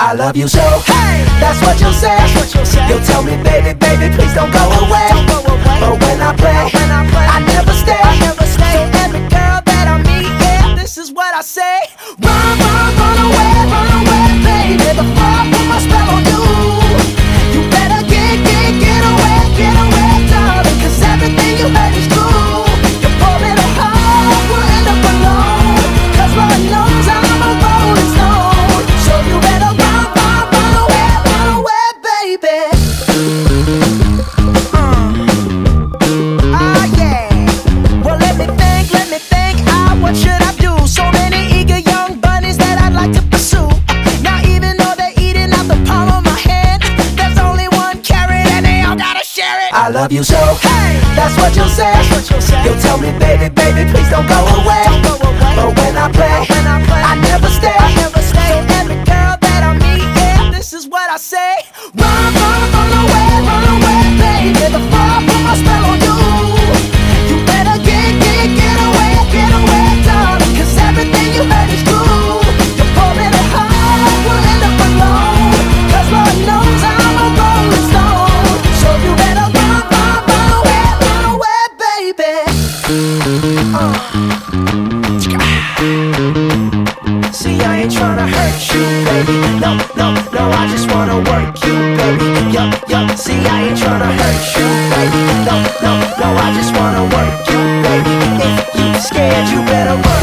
I love you so. Hey, that's what you'll say. That's what you'll, say. you'll tell me, baby, baby, please don't go away. Don't go away. I love you so. Hey, that's what you'll say You'll tell me, baby, baby, please don't go away. But when I play hurt you, baby. No, no, no, I just wanna work you, baby. Yup, yup, see I ain't tryna hurt you, baby. No, no, no, I just wanna work you, baby. If you scared, you better work.